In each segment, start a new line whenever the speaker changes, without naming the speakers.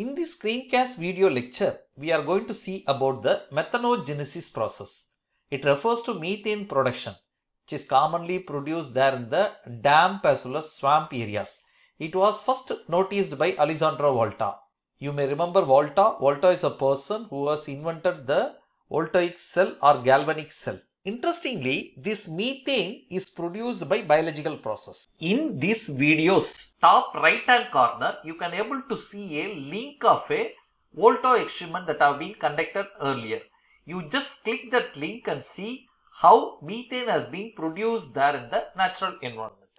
In this screencast video lecture, we are going to see about the methanogenesis process. It refers to methane production, which is commonly produced there in the damp as well as swamp areas. It was first noticed by Alessandro Volta. You may remember Volta. Volta is a person who has invented the voltaic cell or galvanic cell. Interestingly, this methane is produced by biological process. In this video's top right hand corner, you can able to see a link of a Volta experiment that have been conducted earlier. You just click that link and see how methane has been produced there in the natural environment.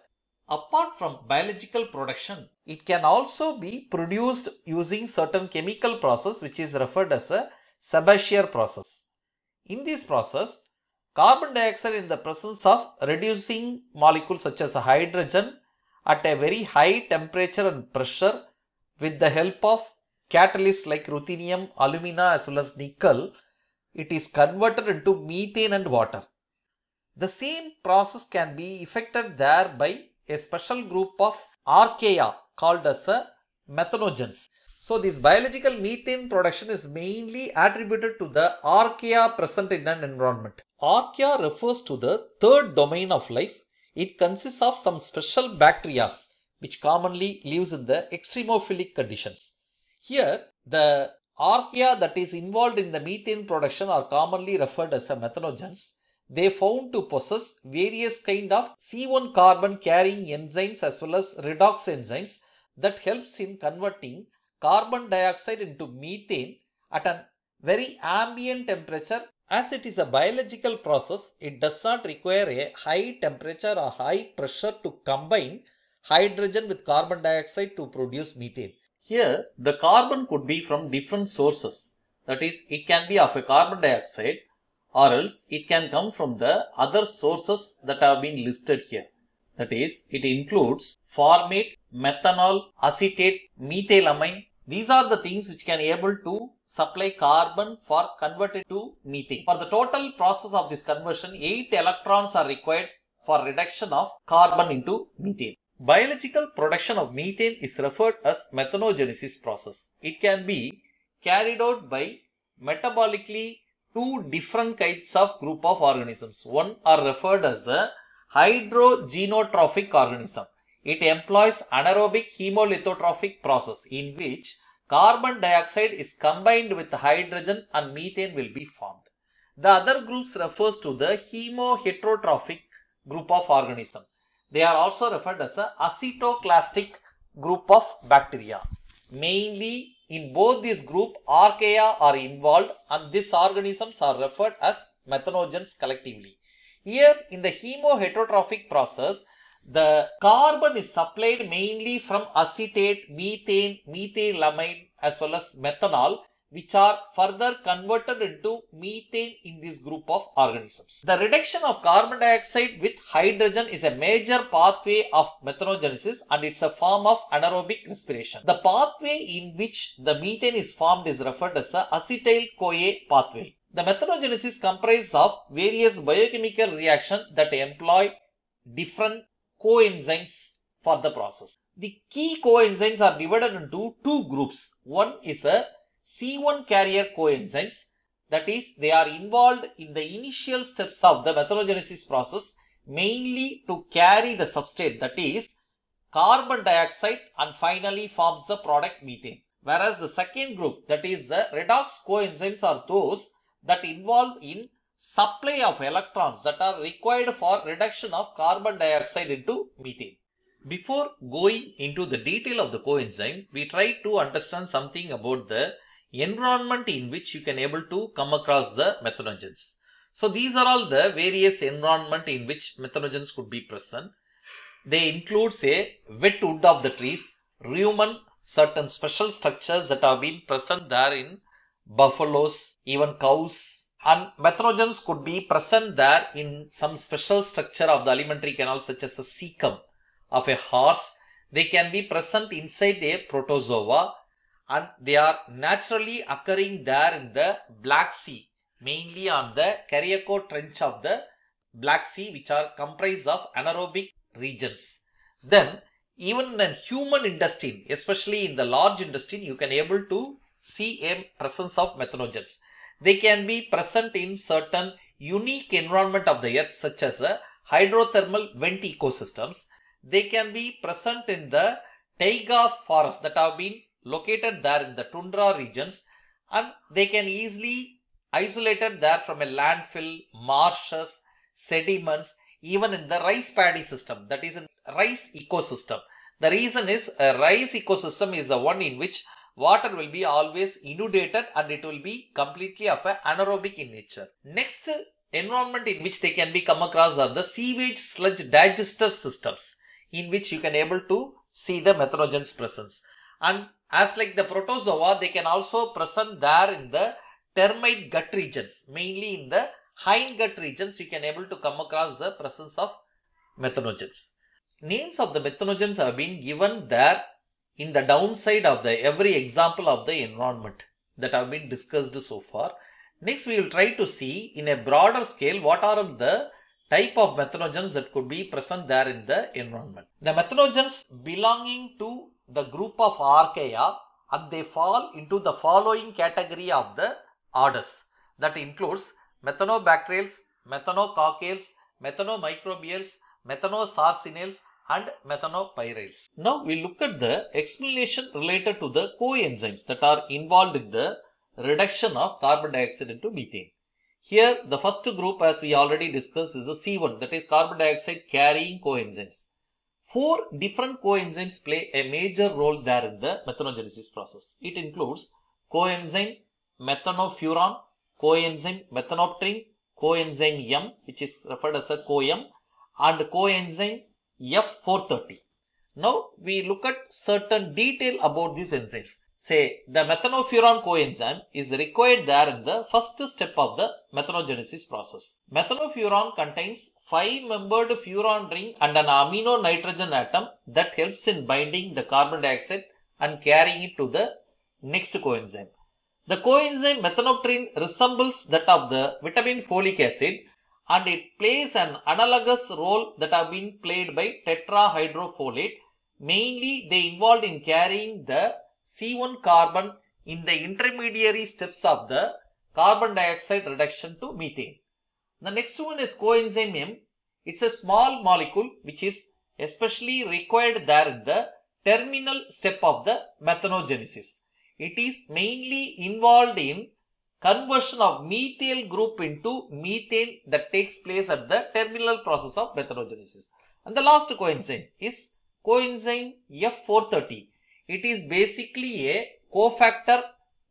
Apart from biological production, it can also be produced using certain chemical process which is referred as a Sabatier process. In this process, carbon dioxide in the presence of reducing molecules such as hydrogen at a very high temperature and pressure with the help of catalysts like ruthenium, alumina as well as nickel, it is converted into methane and water. The same process can be effected there by a special group of archaea called as a methanogens. So this biological methane production is mainly attributed to the archaea present in an environment. Archaea refers to the third domain of life. It consists of some special bacteria which commonly lives in the extremophilic conditions. Here the archaea that is involved in the methane production are commonly referred as a methanogens. They found to possess various kind of C1 carbon carrying enzymes as well as redox enzymes that helps in converting carbon dioxide into methane at a very ambient temperature as it is a biological process it does not require a high temperature or high pressure to combine hydrogen with carbon dioxide to produce methane. Here the carbon could be from different sources that is it can be of a carbon dioxide or else it can come from the other sources that have been listed here. That is, it includes formate, methanol, acetate, methylamine. These are the things which can able to supply carbon for converted to methane. For the total process of this conversion, 8 electrons are required for reduction of carbon into methane. Biological production of methane is referred as methanogenesis process. It can be carried out by metabolically two different kinds of group of organisms. One are referred as a hydrogenotrophic organism. It employs anaerobic chemolithotrophic process in which carbon dioxide is combined with hydrogen and methane will be formed. The other groups refers to the chemoheterotrophic group of organism. They are also referred as a acetoclastic group of bacteria. Mainly in both these group archaea are involved and these organisms are referred as methanogens collectively. Here in the chemoheterotrophic process the carbon is supplied mainly from acetate, methane, methylamine as well as methanol which are further converted into methane in this group of organisms. The reduction of carbon dioxide with hydrogen is a major pathway of methanogenesis and it's a form of anaerobic respiration. The pathway in which the methane is formed is referred as the acetyl-CoA pathway. The methanogenesis comprises of various biochemical reactions that employ different coenzymes for the process. The key coenzymes are divided into two groups. One is a C1 carrier coenzymes that is they are involved in the initial steps of the methanogenesis process mainly to carry the substrate that is carbon dioxide and finally forms the product methane. Whereas the second group that is the redox coenzymes are those that involve in supply of electrons that are required for reduction of carbon dioxide into methane. Before going into the detail of the coenzyme, we try to understand something about the environment in which you can able to come across the methanogens. So these are all the various environment in which methanogens could be present. They include say wet wood of the trees, rumen, certain special structures that have been present there in buffaloes, even cows and methanogens could be present there in some special structure of the alimentary canal such as a cecum of a horse. They can be present inside a protozoa and they are naturally occurring there in the Black Sea, mainly on the Cariaco Trench of the Black Sea which are comprised of anaerobic regions. Then even in human intestine, especially in the large intestine, you can able to see a presence of methanogens. They can be present in certain unique environment of the earth such as the hydrothermal vent ecosystems. They can be present in the taiga forests that have been located there in the tundra regions and they can easily isolated there from a landfill, marshes, sediments, even in the rice paddy system that is in rice ecosystem. The reason is a rice ecosystem is the one in which water will be always inundated and it will be completely of a anaerobic in nature. Next environment in which they can be come across are the sewage sludge digester systems in which you can able to see the methanogens presence. And as like the protozoa, they can also present there in the termite gut regions, mainly in the hind gut regions, you can able to come across the presence of methanogens. Names of the methanogens have been given there in the downside of the every example of the environment that have been discussed so far. Next, we will try to see in a broader scale what are the type of methanogens that could be present there in the environment. The methanogens belonging to the group of Archaea and they fall into the following category of the orders that includes methanobacteriales, methanococcales, methanomicrobiales, methanosarcinales and methanopyrales. Now we look at the explanation related to the coenzymes that are involved in the reduction of carbon dioxide into methane. Here the first group as we already discussed is a C1 that is carbon dioxide carrying coenzymes. Four different coenzymes play a major role there in the methanogenesis process. It includes coenzyme methanofuran, coenzyme methanopterin, coenzyme M which is referred as a coM and coenzyme F430. Now we look at certain detail about these enzymes. Say the methanofuran coenzyme is required there in the first step of the methanogenesis process. Methanofuran contains 5-membered furan ring and an amino nitrogen atom that helps in binding the carbon dioxide and carrying it to the next coenzyme. The coenzyme methanopterin resembles that of the vitamin folic acid and it plays an analogous role that have been played by tetrahydrofolate. Mainly they involved in carrying the C1 carbon in the intermediary steps of the carbon dioxide reduction to methane. The next one is coenzyme M. It's a small molecule which is especially required there in the terminal step of the methanogenesis. It is mainly involved in conversion of methyl group into methane that takes place at the terminal process of methanogenesis. And the last coenzyme is coenzyme F430. It is basically a cofactor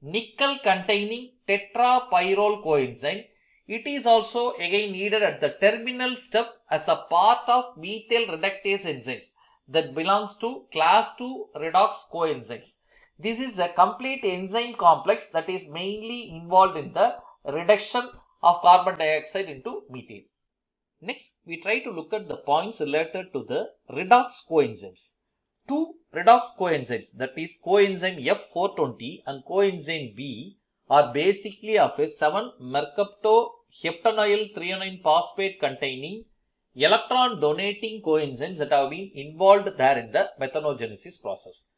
nickel containing tetrapyrrole coenzyme. It is also again needed at the terminal step as a part of methyl reductase enzymes that belongs to class 2 redox coenzymes. This is a complete enzyme complex that is mainly involved in the reduction of carbon dioxide into methane. Next, we try to look at the points related to the redox coenzymes. Two redox coenzymes that is coenzyme F420 and coenzyme B are basically of a 7 mercaptoheptanoyl threonine phosphate containing electron donating coenzymes that have been involved there in the methanogenesis process.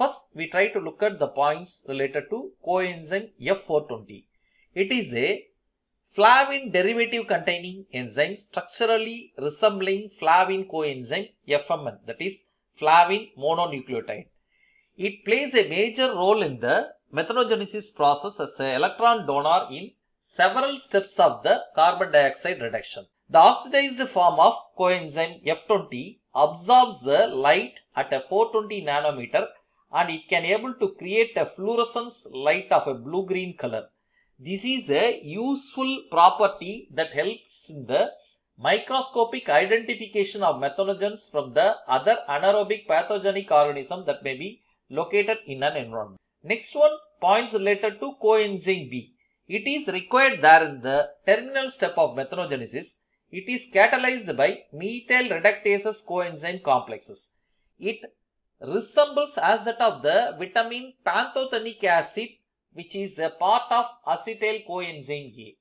First, we try to look at the points related to coenzyme F420. It is a flavin derivative containing enzyme structurally resembling flavin coenzyme FMN that is flavin mononucleotide. It plays a major role in the methanogenesis process as an electron donor in several steps of the carbon dioxide reduction. The oxidized form of coenzyme F20 absorbs the light at a 420 nanometer and it can able to create a fluorescence light of a blue-green color. This is a useful property that helps in the microscopic identification of methanogens from the other anaerobic pathogenic organism that may be located in an environment. Next one points related to coenzyme B. It is required there in the terminal step of methanogenesis. It is catalyzed by methyl reductases coenzyme complexes. It resembles as that of the vitamin pantothenic acid which is a part of acetyl coenzyme A.